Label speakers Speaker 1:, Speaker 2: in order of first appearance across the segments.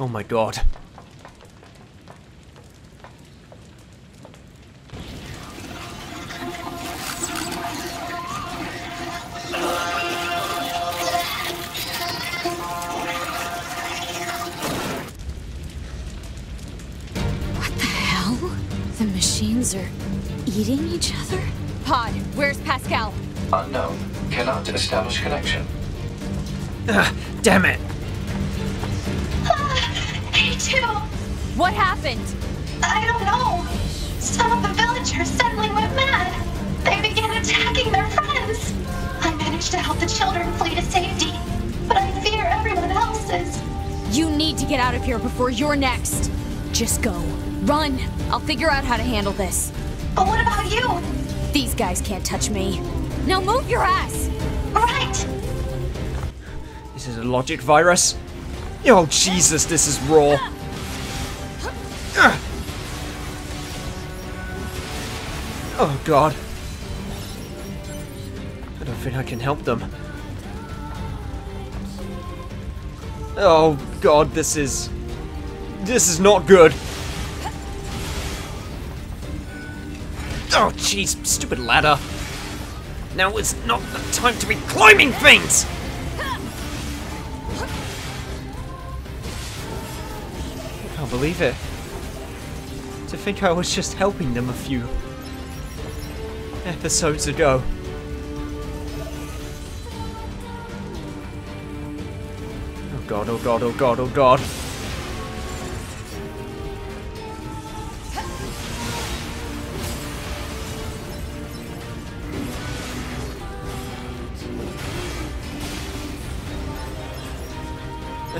Speaker 1: Oh my god.
Speaker 2: Figure out how to handle this.
Speaker 3: But what about you?
Speaker 2: These guys can't touch me. Now move your ass!
Speaker 3: Right.
Speaker 1: This is a logic virus? Oh, Jesus, this is raw. Ah. Oh, God. I don't think I can help them. Oh, God, this is... This is not good. Oh, jeez, stupid ladder. Now is not the time to be climbing things! I can't believe it. To think I was just helping them a few episodes ago. Oh god, oh god, oh god, oh god.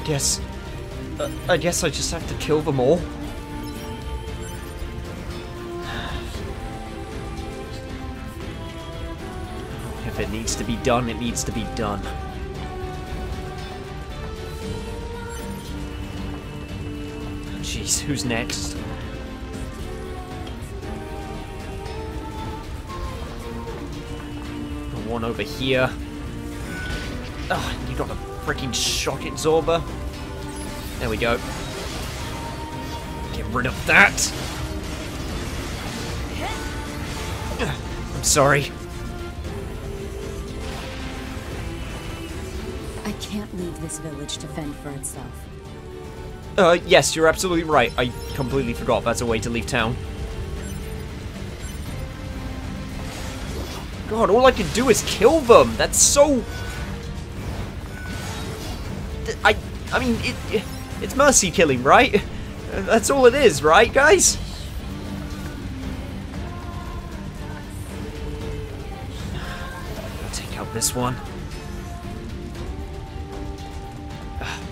Speaker 1: Guess... Uh, I guess I just have to kill them all. If it needs to be done, it needs to be done. Jeez, who's next? The one over here. Oh, you got a freaking shock absorber. There we go. Get rid of that. I'm sorry.
Speaker 2: I can't leave this village to fend for itself.
Speaker 1: Uh, yes, you're absolutely right. I completely forgot that's a way to leave town. God, all I can do is kill them. That's so... I, mean, it, it, it's mercy killing, right? That's all it is, right, guys? Take out this one.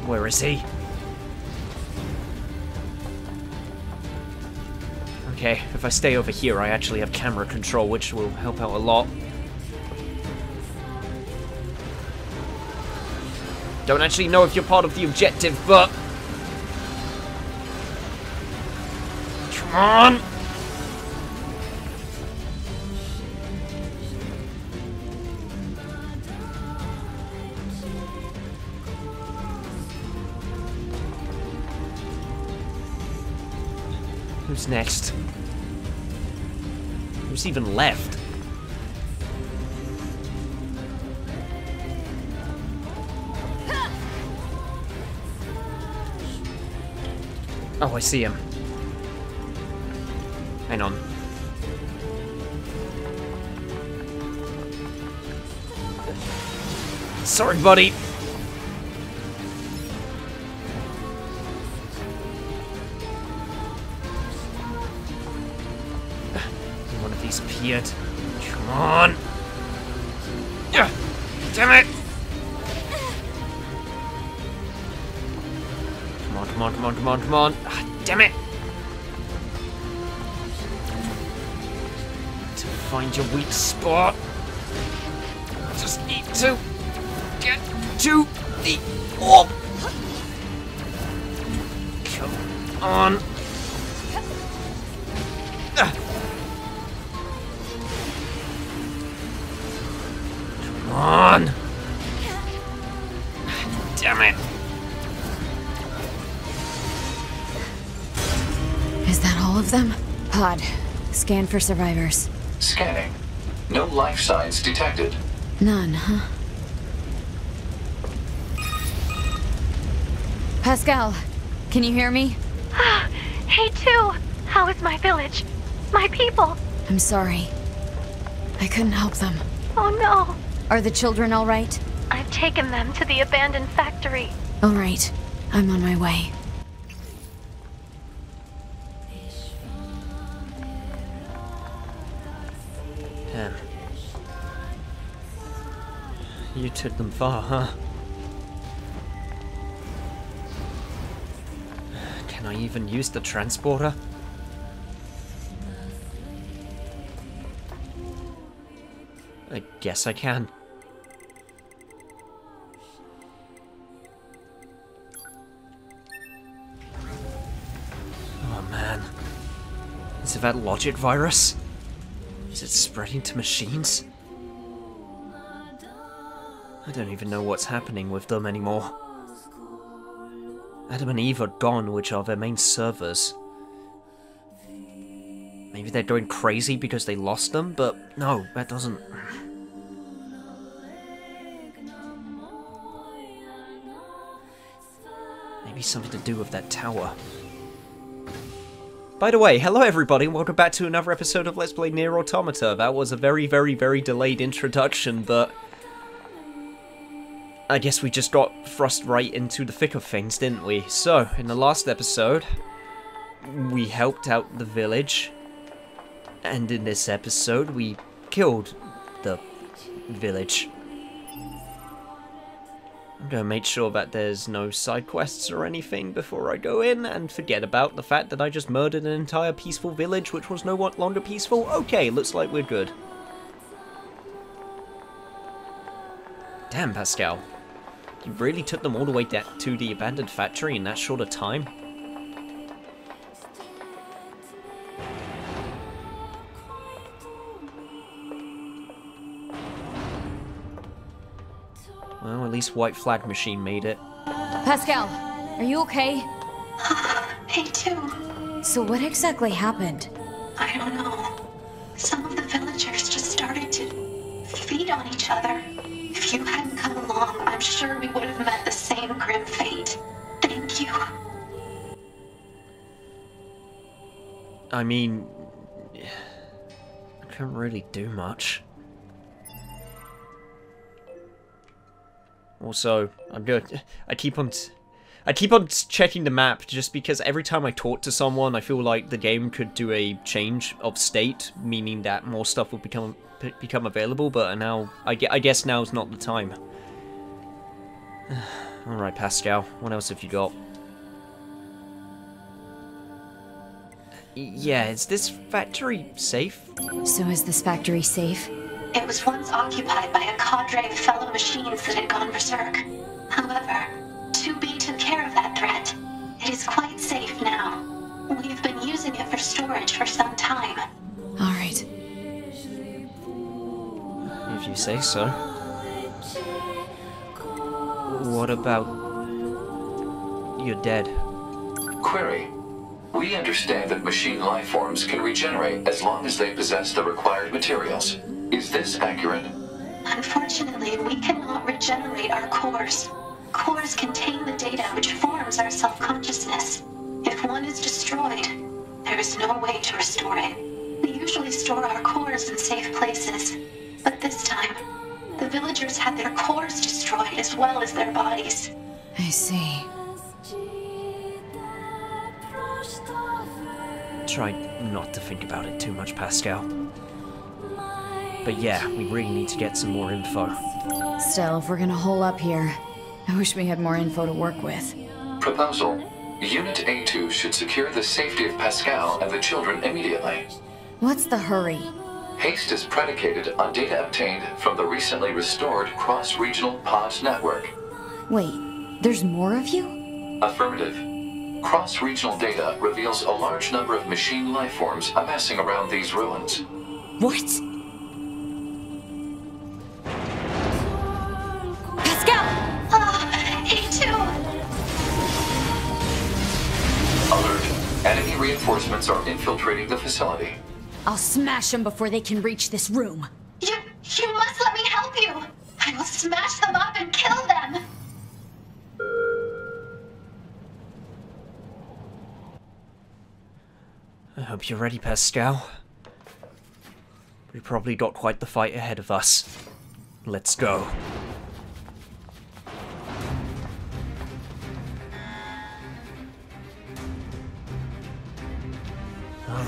Speaker 1: Where is he? Okay, if I stay over here, I actually have camera control, which will help out a lot. Don't actually know if you're part of the objective, but... Come on! Who's next? Who's even left? I see him. Hang on. Sorry, buddy. One of these appeared. Come on. Yeah. Damn it. Come on, come on, come on, come on, come on. Damn it. To find your weak spot. Just need to get to the orb. Come on. Come on. Damn it.
Speaker 2: Of them? Pod, scan for survivors.
Speaker 4: Scanning. No life signs detected.
Speaker 2: None, huh? Pascal, can you hear me?
Speaker 5: Ah, hey, too. How is my village? My people?
Speaker 2: I'm sorry. I couldn't help them.
Speaker 5: Oh no.
Speaker 2: Are the children all right?
Speaker 5: I've taken them to the abandoned factory.
Speaker 2: All right. I'm on my way.
Speaker 1: You took them far, huh? Can I even use the transporter? I guess I can. Oh man. Is it that logic virus? Is it spreading to machines? I don't even know what's happening with them anymore. Adam and Eve are gone, which are their main servers. Maybe they're going crazy because they lost them, but no, that doesn't... Maybe something to do with that tower. By the way, hello everybody, welcome back to another episode of Let's Play Nier Automata. That was a very, very, very delayed introduction, but... I guess we just got thrust right into the thick of things, didn't we? So, in the last episode, we helped out the village, and in this episode, we killed the village. I'm gonna make sure that there's no side quests or anything before I go in, and forget about the fact that I just murdered an entire peaceful village which was no longer peaceful. Okay, looks like we're good. Damn, Pascal. You really took them all the way to the abandoned factory in that short a time? Well, at least White Flag Machine made it.
Speaker 2: Pascal, are you okay?
Speaker 3: Me too.
Speaker 2: So what exactly happened?
Speaker 3: I don't know. Some of the villagers just started to feed on each other. If you hadn't along, I'm sure we would have met the same grim fate. Thank you.
Speaker 1: I mean, I couldn't really do much. Also, I'm good. I keep on, I keep on checking the map just because every time I talk to someone, I feel like the game could do a change of state, meaning that more stuff will become become available. But now, I, I guess is not the time. All right, Pascal. What else have you got? Yeah, is this factory safe?
Speaker 2: So is this factory safe?
Speaker 3: It was once occupied by a cadre of fellow machines that had gone berserk. However, 2B took care of that threat. It is quite safe now. We've been using it for storage for some time.
Speaker 2: All right.
Speaker 1: If you say so. What about... You're dead.
Speaker 4: Query. We understand that machine life forms can regenerate as long as they possess the required materials. Is this accurate?
Speaker 3: Unfortunately, we cannot regenerate our cores. Cores contain the data which forms our self-consciousness. If one is destroyed, there is no way to restore it. We usually store our cores in safe places, but this time, the villagers had their cores destroyed as well as their bodies.
Speaker 2: I see.
Speaker 1: Try not to think about it too much, Pascal. But yeah, we really need to get some more info.
Speaker 2: Still, if we're gonna hole up here, I wish we had more info to work with.
Speaker 4: Proposal. Unit A2 should secure the safety of Pascal and the children immediately.
Speaker 2: What's the hurry?
Speaker 4: Haste is predicated on data obtained from the recently restored cross-regional pod network.
Speaker 2: Wait, there's more of you?
Speaker 4: Affirmative. Cross-regional data reveals a large number of machine lifeforms amassing around these ruins.
Speaker 2: What? Pascal!
Speaker 3: Ah, A2!
Speaker 4: Alert. Enemy reinforcements are infiltrating the facility.
Speaker 2: I'll smash them before they can reach this room.
Speaker 3: You, you must let me help you. I will smash them up and kill them.
Speaker 1: I hope you're ready, Pascal. We probably got quite the fight ahead of us. Let's go.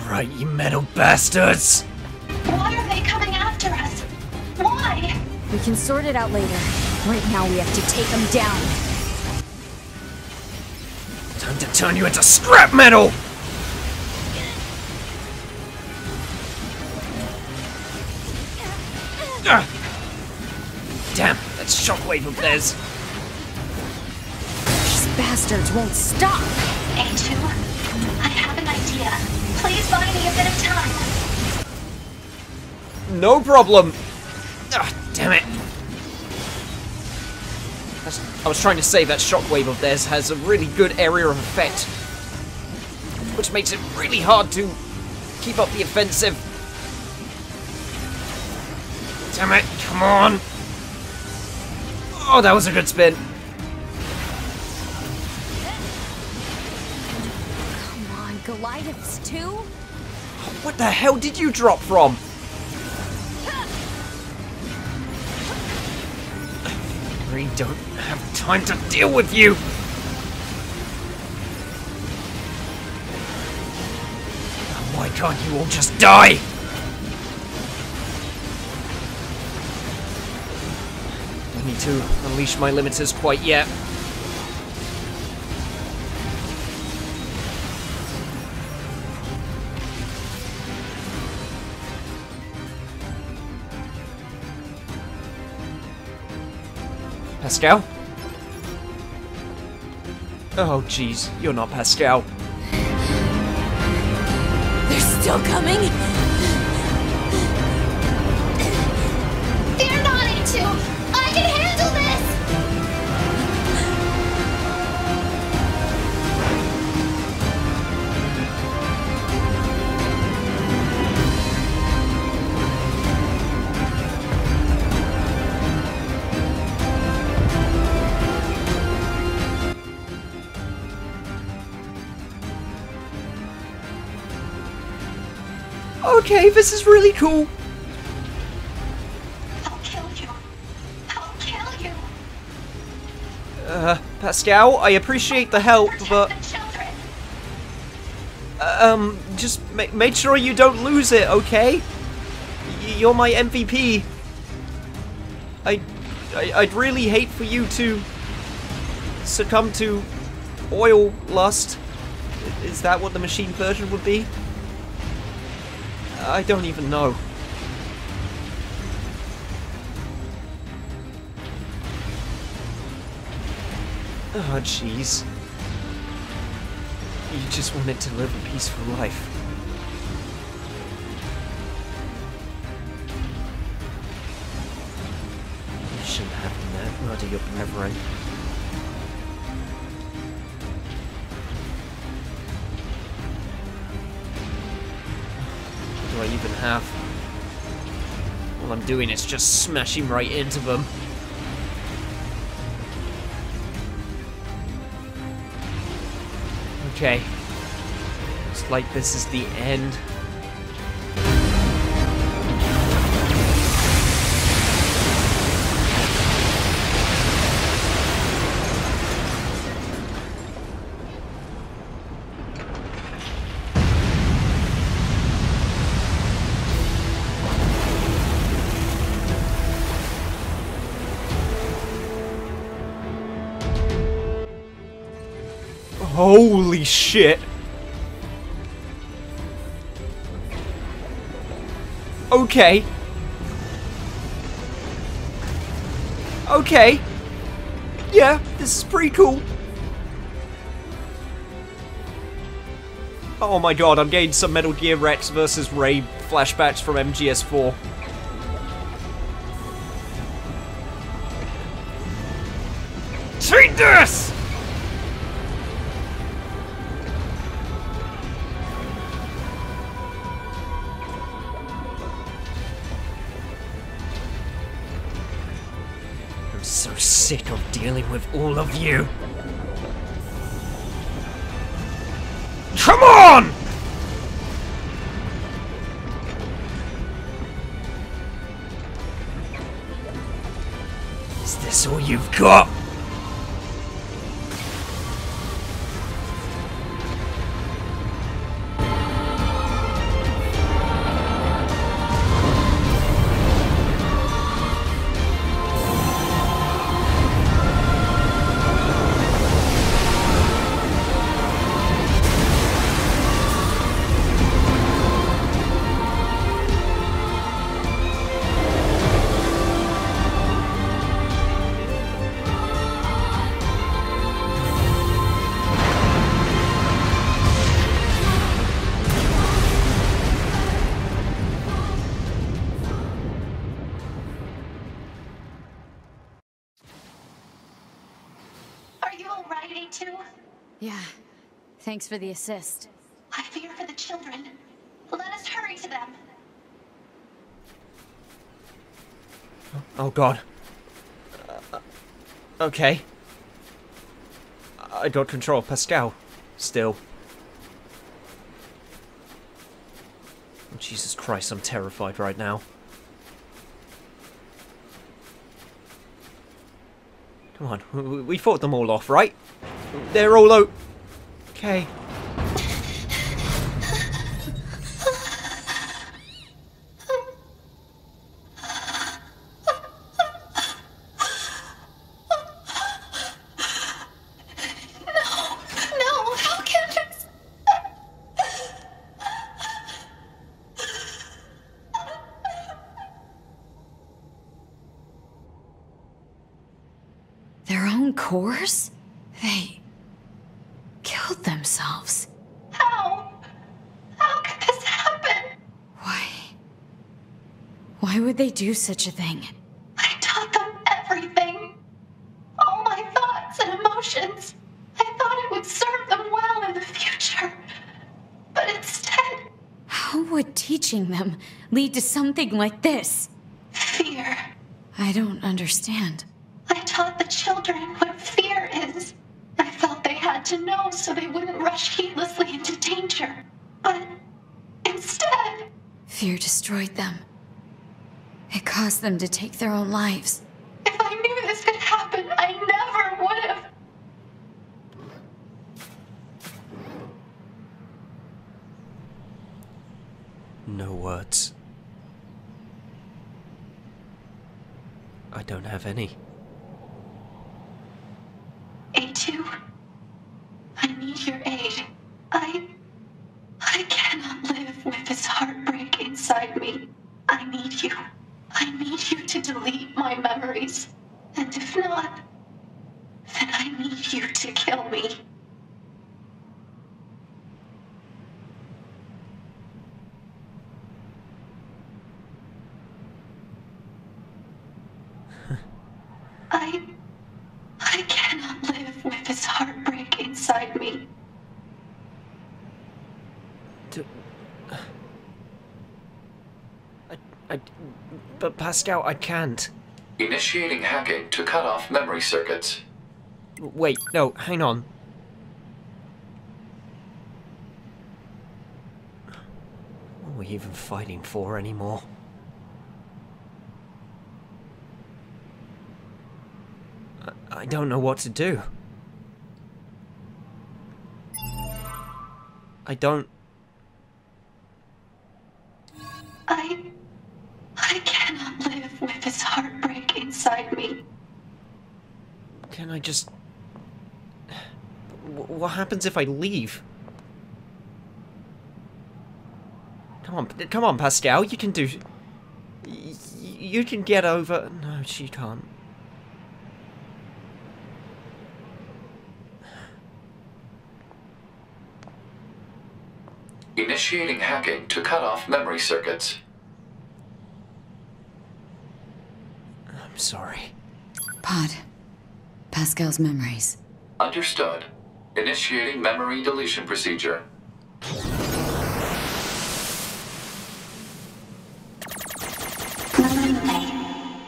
Speaker 1: Alright, you metal bastards!
Speaker 3: Why are they coming after us? Why?
Speaker 2: We can sort it out later. Right now, we have to take them down.
Speaker 1: Time to turn you into scrap metal! Ah! Damn, that shockwave of theirs.
Speaker 2: These bastards won't stop.
Speaker 3: A2, I have an idea. Please buy me a bit of time.
Speaker 1: No problem. Ah, damn it. I was trying to say that shockwave of theirs has a really good area of effect, which makes it really hard to keep up the offensive. Damn it, come on. Oh, that was a good spin.
Speaker 2: Goliaths too?
Speaker 1: What the hell did you drop from? We don't have time to deal with you. Why can't you all just die? I need to unleash my limiters quite yet. Pascal? Oh, jeez, you're not Pascal.
Speaker 2: They're still coming?
Speaker 1: Okay, this is really cool.
Speaker 3: I'll kill you. I'll kill you.
Speaker 1: Uh, Pascal, I appreciate the help,
Speaker 3: Protect
Speaker 1: but
Speaker 3: the
Speaker 1: um, just ma make sure you don't lose it, okay? Y you're my MVP. I, I, I'd really hate for you to succumb to oil lust. Is that what the machine version would be? I don't even know. Oh, jeez. You just wanted to live a peaceful life. You shouldn't have done that. Murder your brethren. Do I even have? All I'm doing is just smashing right into them. Okay. Looks like this is the end. Holy shit! Okay. Okay. Yeah, this is pretty cool. Oh my god, I'm getting some Metal Gear Rex versus Ray flashbacks from MGS4. So sick of dealing with all of you. Come on! Is this all you've got?
Speaker 3: Are you alright, A2?
Speaker 2: Yeah. Thanks for the assist.
Speaker 3: I fear for the children. Let us hurry to them.
Speaker 1: Oh god. Uh, okay. I got control of Pascal. Still. Jesus Christ, I'm terrified right now. Come on, we- fought them all off, right? They're all o- Okay.
Speaker 3: No, how can this?
Speaker 2: Their own cores? They killed themselves.
Speaker 3: How? How could this happen?
Speaker 2: Why? Why would they do such a thing?
Speaker 3: I taught them everything. All my thoughts and emotions. I thought it would serve them well in the future. But instead,
Speaker 2: How would teaching them lead to something like this?
Speaker 3: fear.
Speaker 2: I don't understand.
Speaker 3: I taught the children what fear is. I felt they had to know so they wouldn't rush heedlessly into danger. But instead,
Speaker 2: Fear destroyed them. It caused them to take their own lives.
Speaker 3: if I knew this could happen, I never would have.
Speaker 1: No words. I don't have any.
Speaker 3: A2, I need your aid. I. I cannot live with this heartbreak inside me. I need you. I need you to delete my memories. And if not, then I need you to kill me. I. I cannot live with this heartbreak inside me.
Speaker 1: D- I, I, Pascal, I can't.
Speaker 4: Initiating hacking to cut off memory circuits.
Speaker 1: Wait, no, hang on. What are we even fighting for anymore? I, I don't know what to do. I don't.
Speaker 3: This heartbreak inside me.
Speaker 1: Can I just. What happens if I leave? Come on, come on, Pascal, you can do. You can get over. No, she can't.
Speaker 4: Initiating hacking to cut off memory circuits.
Speaker 1: I'm sorry.
Speaker 2: Pod. Pascal's memories.
Speaker 4: Understood. Initiating memory deletion procedure.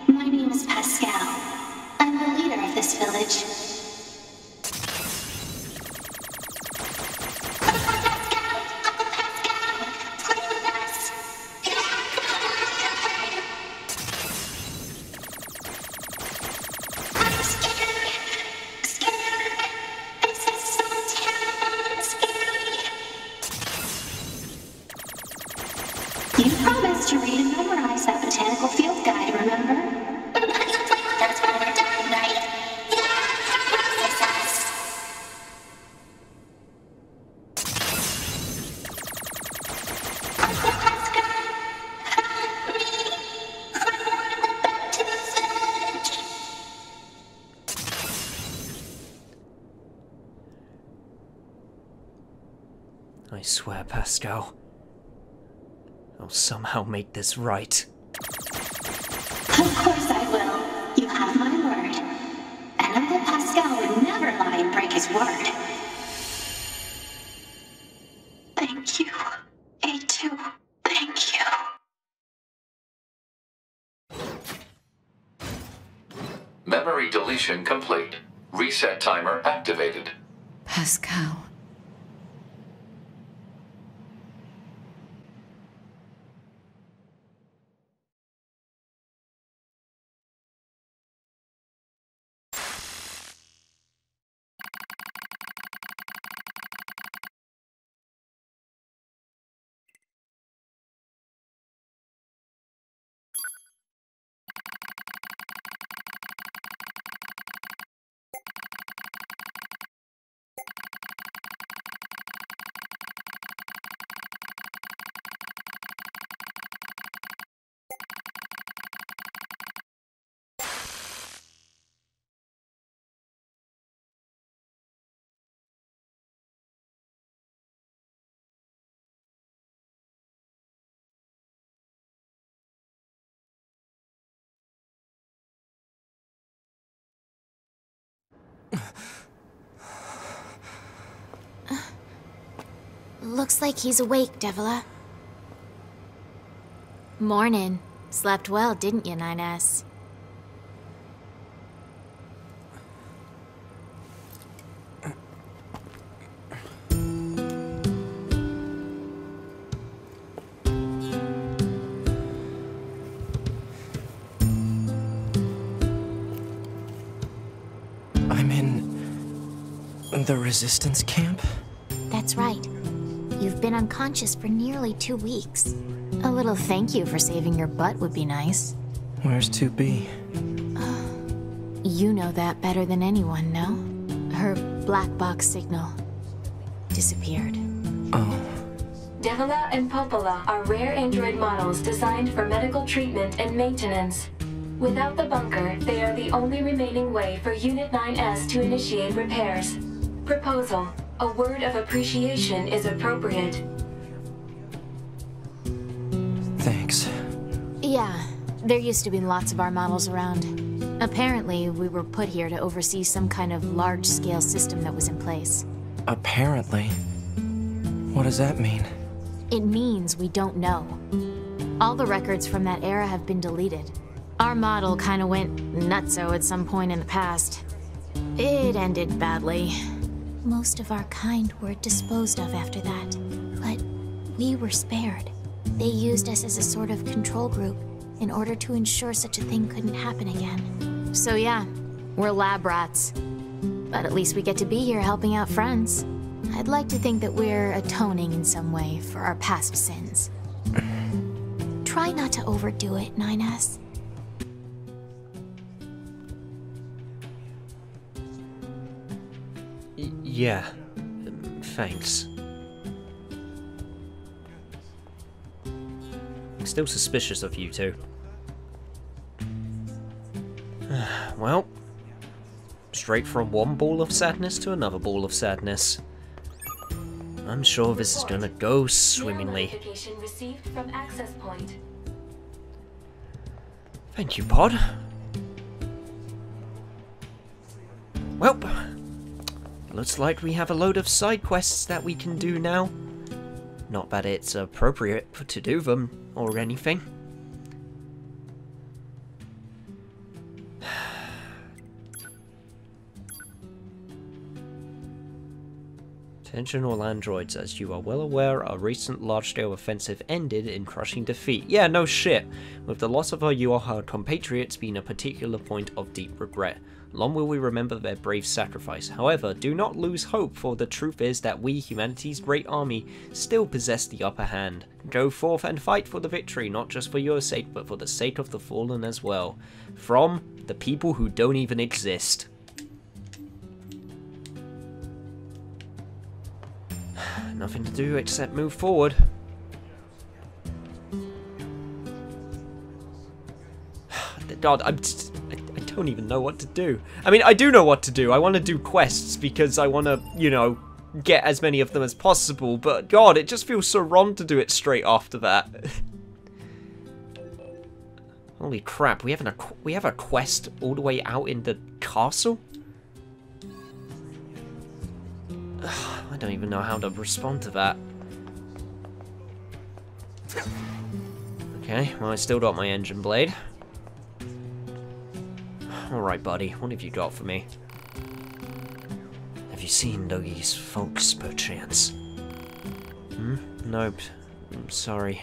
Speaker 3: My name is Pascal. I'm the leader of this village.
Speaker 1: I swear, Pascal. I'll somehow make this right.
Speaker 3: Of course I will. You have my word. And Uncle Pascal would never lie and break his word. Thank you. A2. Thank you.
Speaker 4: Memory deletion complete. Reset timer activated.
Speaker 2: Pascal.
Speaker 6: Looks like he's awake, Devola. Morning. Slept well, didn't you, 9S?
Speaker 7: I'm in the resistance camp?
Speaker 6: That's right. You've been unconscious for nearly two weeks. A little thank you for saving your butt would be nice.
Speaker 7: Where's 2B?
Speaker 6: You know that better than anyone, no? Her black box signal disappeared.
Speaker 7: Oh,
Speaker 8: Devola and Popola are rare android models designed for medical treatment and maintenance. Without the bunker, they are the only remaining way for Unit 9S to initiate repairs. Proposal. A word of appreciation is appropriate.
Speaker 7: thanks.
Speaker 6: Yeah, there used to be lots of our models around. Apparently, we were put here to oversee some kind of large-scale system that was in place.
Speaker 7: Apparently. What does that mean?
Speaker 6: It means we don't know. All the records from that era have been deleted. Our model kinda went nutso at some point in the past. It ended badly. Most of our kind were disposed of after that, but we were spared. They used us as a sort of control group in order to ensure such a thing couldn't happen again. So yeah, we're lab rats. But at least we get to be here helping out friends. I'd like to think that we're atoning in some way for our past sins. Try not to overdo it, 9S.
Speaker 1: Yeah. Thanks. I'm still suspicious of you two. well, straight from one ball of sadness to another ball of sadness. I'm sure this is gonna go swimmingly.
Speaker 8: Notification received from access point.
Speaker 1: Thank you, Pod. Well, Looks like we have a load of side quests that we can do now. Not that it's appropriate to do them or anything. Intentional androids, as you are well aware, our recent large-scale offensive ended in crushing defeat. Yeah, no shit. With the loss of our YoRHa compatriots being a particular point of deep regret. Long will we remember their brave sacrifice. However, do not lose hope, for the truth is that we, humanity's great army, still possess the upper hand. Go forth and fight for the victory, not just for your sake, but for the sake of the fallen as well. From the people who don't even exist. Nothing to do except move forward. God, I'm don't even know what to do. I mean, I do know what to do. I want to do quests because I want to, you know, get as many of them as possible. But God, it just feels so wrong to do it straight after that. Holy crap! We have a we have a quest all the way out in the castle. I don't even know how to respond to that. Okay, well I still got my engine blade. Alright, buddy, what have you got for me? Have you seen Dougie's folks, perchance? Hmm? Nope. I'm sorry.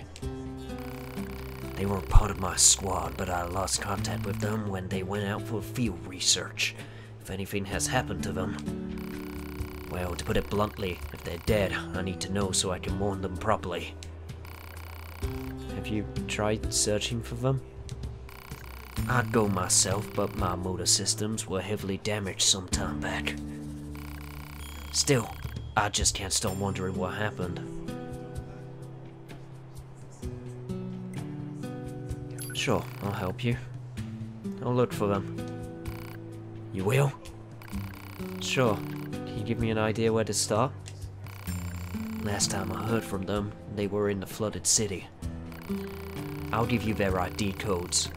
Speaker 1: They were part of my squad, but I lost contact with them when they went out for field research. If anything has happened to them. Well, to put it bluntly, if they're dead, I need to know so I can warn them properly. Have you tried searching for them? I'd go myself, but my motor systems were heavily damaged some time back. Still, I just can't stop wondering what happened. Sure, I'll help you. I'll look for them. You will? Sure. Can you give me an idea where to start? Last time I heard from them, they were in the flooded city. I'll give you their ID codes.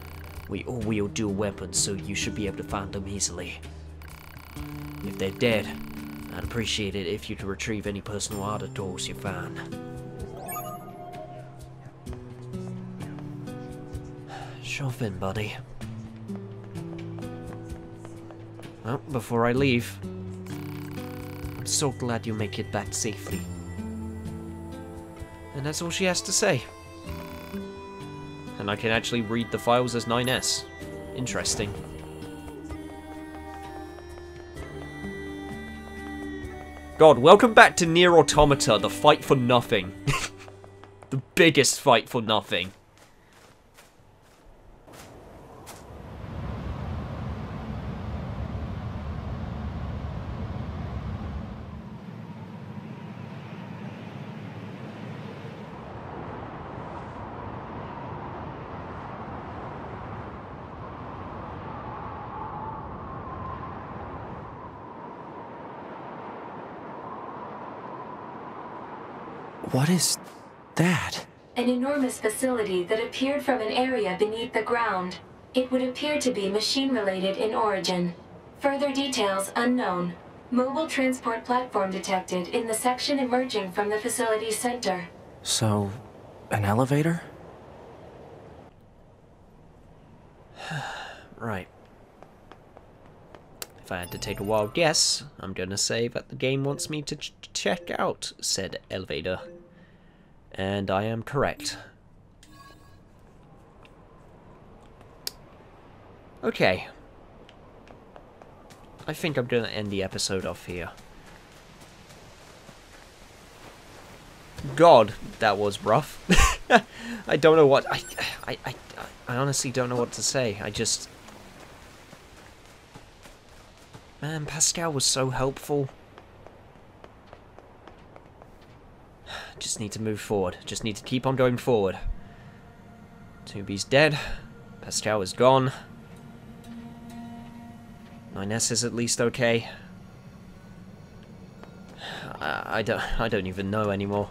Speaker 1: We all wield dual weapons, so you should be able to find them easily. If they're dead, I'd appreciate it if you could retrieve any personal articles you find. Sure thing, buddy. Well, before I leave, I'm so glad you make it back safely. And that's all she has to say. And I can actually read the files as 9S. Interesting. God, welcome back to Nier Automata, the fight for nothing. the biggest fight for nothing.
Speaker 7: What is that?
Speaker 8: An enormous facility that appeared from an area beneath the ground. It would appear to be machine-related in origin. Further details unknown. Mobile transport platform detected in the section emerging from the facility's center.
Speaker 7: So, an elevator?
Speaker 1: Right. If I had to take a wild guess, I'm gonna say that the game wants me to ch check out said elevator. And I am correct. Okay. I think I'm gonna end the episode off here. God, that was rough. I don't know what I, I I I honestly don't know what to say. I just Man, Pascal was so helpful. Just need to move forward. Just need to keep on going forward. 2B's dead. Pascal is gone. 9S is at least okay. I, I don't I don't even know anymore.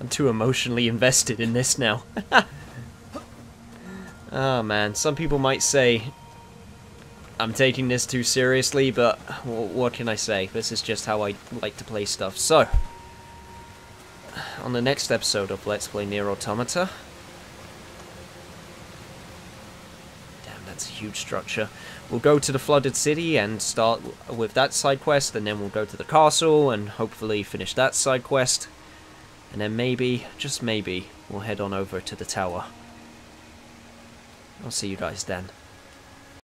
Speaker 1: I'm too emotionally invested in this now. oh man, some people might say I'm taking this too seriously, but what can I say? This is just how I like to play stuff. So, on the next episode of Let's Play Nier Automata... Damn that's a huge structure. We'll go to the flooded city and start with that side quest, and then we'll go to the castle and hopefully finish that side quest. And then maybe, just maybe, we'll head on over to the tower. I'll see you guys then.